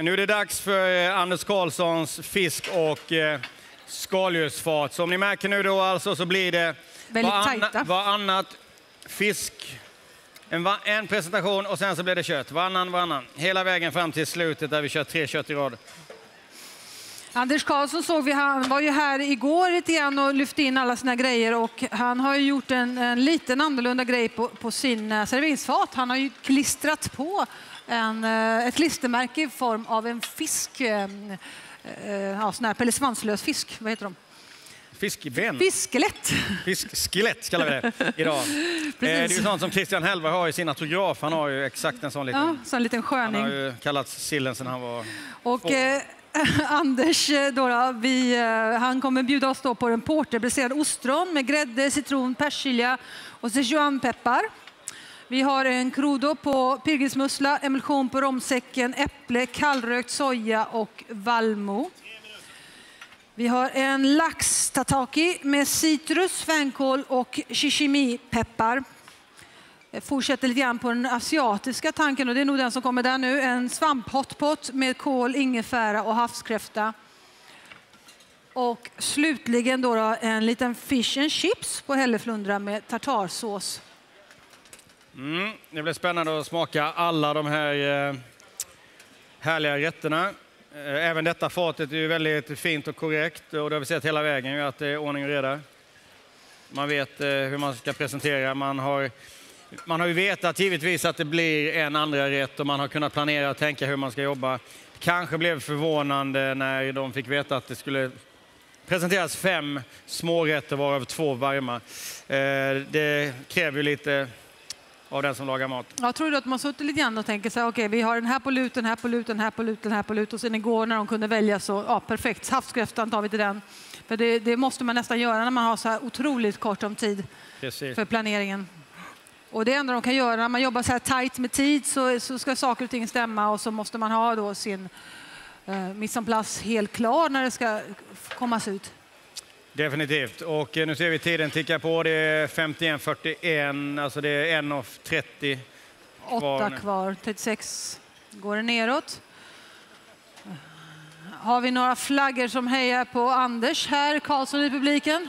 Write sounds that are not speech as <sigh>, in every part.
Nu är det dags för eh, Anders Karlssons fisk och eh, skaldjursfat. Som ni märker nu då alltså så blir det varannat fisk, en, en presentation och sen så blir det kött. Varannan, varannan. Hela vägen fram till slutet där vi kör tre kött i rad. Anders Karlsson såg vi, han var ju här igår lite grann och lyfte in alla sina grejer och han har ju gjort en, en liten annorlunda grej på, på sin eh, serveringsfat. Han har ju klistrat på en, eh, ett klistermärke i form av en fisk, eh, ja, sån här pellesvanslös fisk, vad heter de? Fiskben. Fiskskelett. Fiskskelett kallar vi det <laughs> idag. Eh, det är ju sånt som Christian Hellberg har i sin autograf. Han har ju exakt en sån liten. Ja, så en liten Han sköning. har ju kallats sillen sedan han var... Och eh, <laughs> Anders eh, då, då, vi, eh, han kommer bjuda oss då på en porterblesserad ostron med grädde, citron, persilja och sichuanpeppar. Vi har en crudo på pilgrimsmussla, emulsion på romsäcken, äpple, kallrökt soja och vallmo. Vi har en lax tataki med citrus, fänkål och shishimi-peppar. Jag fortsätter lite grann på den asiatiska tanken och det är nog den som kommer där nu. En svamphotpot med kål, ingefära och havskräfta. Och slutligen då, då en liten fish and chips på hälleflundra med tartarsås. Mm, det blir spännande att smaka alla de här eh, härliga rätterna. Eh, även detta fatet är ju väldigt fint och korrekt och det har vi sett hela vägen att det är ordning och reda. Man vet eh, hur man ska presentera. Man har, man har ju vetat givetvis att det blir en andra rätt och man har kunnat planera och tänka hur man ska jobba. Kanske blev förvånande när de fick veta att det skulle presenteras fem smårätter varav två varma. Eh, Det kräver ju lite av den som lagar mat. Jag tror du att man suttit lite grann och tänker så här, okej, vi har den här på lut, den här på lut, den här på lut, den här på lut och sen igår när de kunde välja så, ja perfekt, havskräftan tar vi till den. För det, det måste man nästan göra när man har så här otroligt kort om tid Precis. för planeringen. Och det enda de kan göra när man jobbar så här tajt med tid så, så ska saker och ting stämma och så måste man ha då sin eh, mise en place helt klar när det ska kommas ut. Definitivt. Och eh, nu ser vi tiden ticka på. Det är 51.41, alltså det är 1.30. Åtta nu. kvar, 36 går det neråt. Har vi några flaggor som hejar på Anders här, Karlsson i publiken?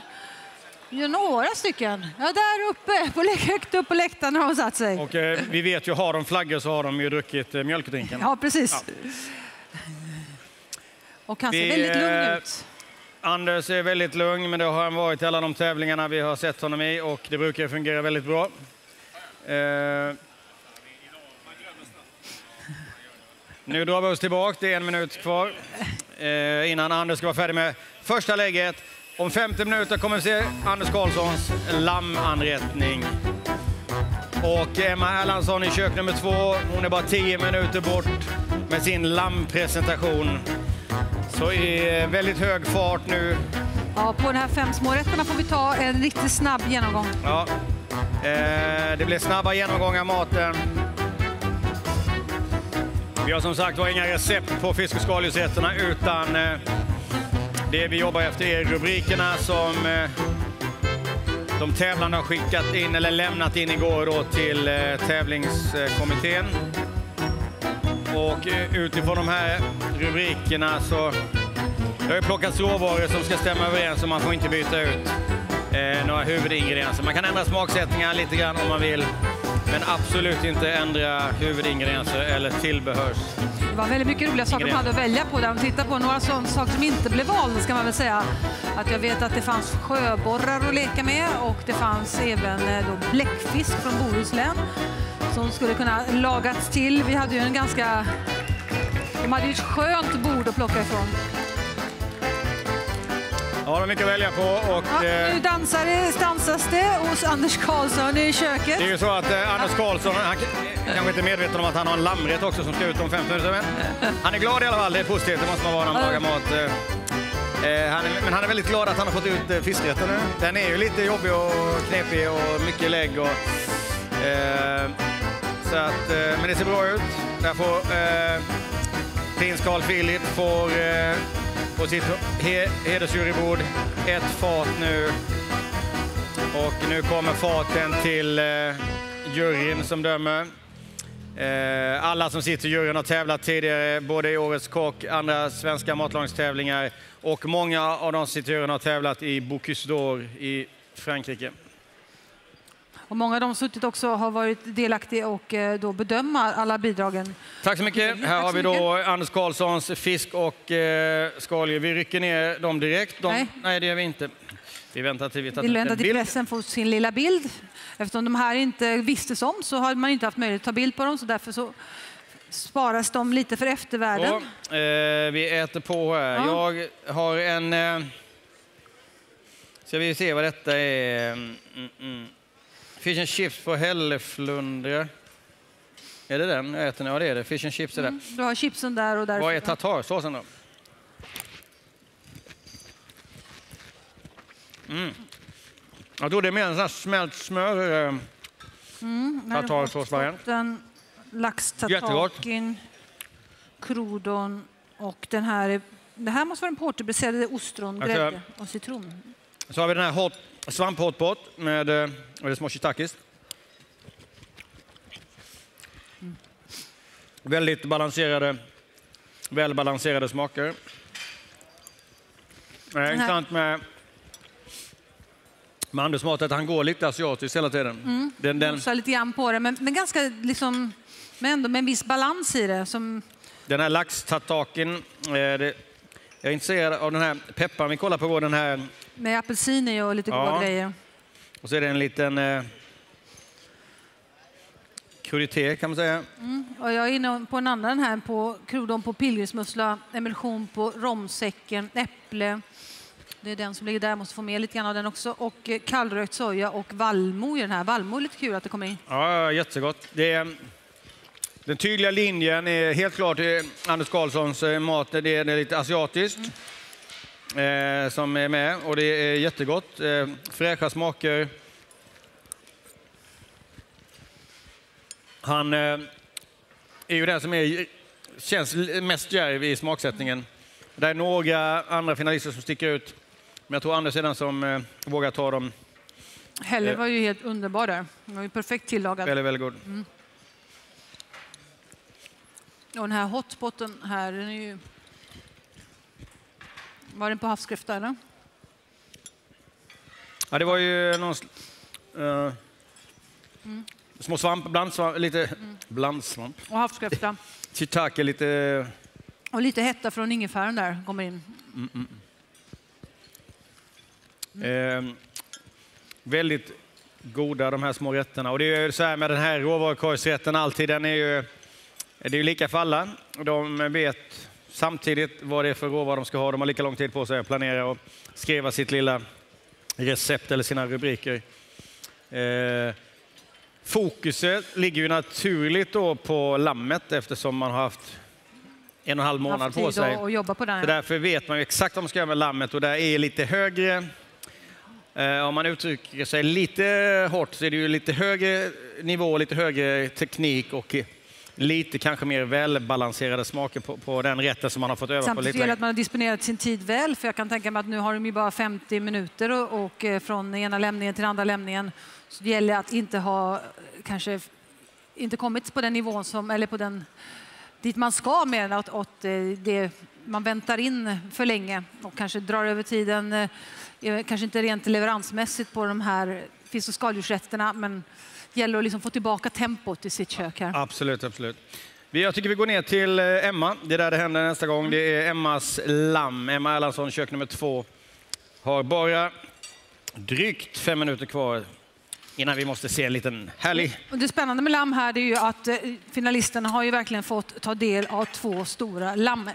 Ja, några stycken. Ja, där uppe, på, högt upp på läktaren har de satt sig. Och eh, vi vet ju, har de flaggor så har de ju druckit eh, mjölkdrinken. Ja, precis. Och han ser Vi, väldigt lugn eh, ut. Anders är väldigt lugn, men det har han varit i alla de tävlingarna vi har sett honom i och det brukar fungera väldigt bra. Eh, nu drar vi oss tillbaka, det är en minut kvar eh, innan Anders ska vara färdig med första lägget. Om 50 minuter kommer vi se Anders Karlssons lammanrättning. Och Emma Erlandsson i kök nummer två, hon är bara 10 minuter bort med sin lammpresentation. Så i eh, väldigt hög fart nu. Ja, på de här fem små rätterna får vi ta en riktigt snabb genomgång. Ja. Eh, det blir snabba genomgångar maten. Vi har som sagt var inga recept på fisk och skaldjursrätterna utan eh, det vi jobbar efter är rubrikerna som eh, de tävlande har skickat in eller lämnat in igår då till eh, tävlingskommittén. Och eh, utifrån de här rubrikerna så det har ju plockats råvaror som ska stämma överens och man får inte byta ut eh, några huvudingredienser. Man kan ändra smaksättningar lite grann om man vill, men absolut inte ändra huvudingredienser eller tillbehörs. Var väldigt mycket roliga saker de hade att välja på. Där de tittar på några sådana saker som inte blev valda ska man väl säga. Att jag vet att det fanns sjöborrar att leka med och det fanns även eh, då bläckfisk från Bohuslän som skulle kunna lagats till. Vi hade ju en ganska... De hade ju ett skönt bord att plocka ifrån. Ja, de har mycket att välja på och Ja, eh, nu dansar det, dansas det hos Anders Karlsson i köket. det är ju så att eh, Anders Karlsson, han kanske inte är medveten om att han har en lammrätt också som ska ut om 15 minuter. Han är glad i alla fall, det är positivt, det måste man vara när man lagar mat. eh. Eh, han är, men han är väldigt glad att han har fått ut eh, fiskrätten nu. Den är ju lite jobbig och knepig och mycket lägg. Och, eh, så att, eh, men det ser bra ut. Där får prins Carl Philip får, på sitt he, hedersjurybord ett fat nu. Och nu kommer faten till eh, juryn som dömer. Eh, alla som sitter i juryn har tävlat tidigare, både i Årets kock, andra svenska matlagningstävlingar och många av de som sitter i juryn har tävlat i Bocuse d'Or i Frankrike. Och många av de som suttit också har varit delaktiga och eh, då bedöma alla bidragen. Tack så mycket. Tack Här så har vi då mycket. Anders Karlssons fisk och eh, skaldjur. Vi rycker ner dem direkt. De, nej. Nej. det gör vi inte. Vi väntar till vi en vända till pressen få sin lilla bild. Eftersom de här inte visste om så har man inte haft möjlighet att ta bild på dem så därför så sparas de lite för eftervärlden. Så, eh, vi äter på här. Ja. Jag har en... Eh, ska vi se vad detta är. Mm, mm, mm. Fish and chips på hälleflundra. Är det den jag äter nu? Ja, det är det. Fish and chips är det. Du har chipsen där och där. Vad är tartarsåsen då? Mm. Jag tror det är mer en sån här smält smör. eh, tartarsåsvariant. Den laxtatakin, crouton och den här. är- Det här måste vara en porterbesedade ostron, Alltså- grädde och citron. Så har vi den här hot, svamphotpot med eh, är det, små shiitakes. Väldigt balanserade, välbalanserade smaker. Det är intressant med, med Anders mat att han går lite asiatiskt hela tiden. Den, den, Nosar lite grann på det, men, men ganska liksom, men ändå med en viss balans i det. Som, den här laxtataken, eh, det, jag är intresserad av den här pepparn. Vi kollar på vår den här med apelsin i och lite Ja. goda grejer. och så är det en liten eh, krudité kan man säga. Och jag är inne på en annan här, på crouton på pilgrimsmussla, emulsion på romsäcken, äpple. Det är den som ligger där, jag måste få med lite grann av den också. Och eh, kallrökt soja och vallmo i den här. Vallmo är lite kul att det kommer in. Ja, jättegott. Det är, den tydliga linjen är helt klart i Anders Karlssons eh, mat. Det är, det är lite asiatiskt eh, som är med och det är jättegott. Eh, fräscha smaker. Han eh, är ju den som är, känns mest djärv i smaksättningen. Det är några andra finalister som sticker ut. Men jag tror Anders är den som eh, vågar ta dem Heller Eh. var ju helt underbar där. Den var ju perfekt tillagad. väldigt, väldigt god. Och den här hotspoten här, den är ju... Var den på havskräfta eller? Ja, det var ju någon... sl- eh, Små svamp, blandsvamp, lite blandsvamp. Och havskräfta. <laughs> Shiitake, lite... Och lite hetta från ingefäran där kommer in. Eh, väldigt goda de här små rätterna. Och det är ju så här med den här råvarukorgsrätten alltid, den är ju... Det är ju lika för alla. De vet samtidigt vad det är för råvaror de ska ha. De har lika lång tid på sig att planera och skriva sitt lilla recept eller sina rubriker. Eh, fokuset ligger ju naturligt då på lammet eftersom man har haft en och en halv månad på sig. att jobba på den. Så därför vet man ju exakt vad man ska göra med lammet och det är lite högre. Eh, om man uttrycker sig lite hårt så är det ju lite högre nivå, lite högre teknik och lite kanske mer välbalanserade smaker på, på den rätten som man har fått öva på Samtidigt gäller längre. att man har disponerat sin tid väl, för jag kan tänka mig att nu har de ju bara 50 minuter och, och eh, från ena lämningen till andra lämningen. Så det gäller att inte ha kanske inte kommit på den nivån som, eller på den dit man ska med att, att eh, det, man väntar in för länge och kanske drar över tiden, eh, kanske inte rent leveransmässigt på de här fisk och skaldjursrätterna, men gäller att liksom få tillbaka tempot i sitt kök här. Absolut, absolut. Jag tycker vi går ner till eh, Emma. Det är där det händer nästa gång. Det är Emmas lamm. Emma Erlandsson, kök nummer två. Har bara drygt fem minuter kvar innan vi måste se en liten härlig det spännande med lamm här är ju att eh, finalisterna har ju verkligen fått ta del av två stora lamm